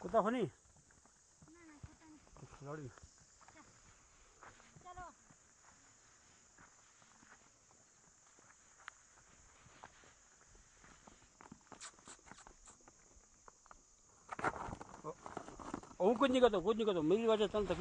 कुत्ता हो नि? लडी। औ कुद्ने गर्दा कुद्ने गर्दा मिलिबाट त।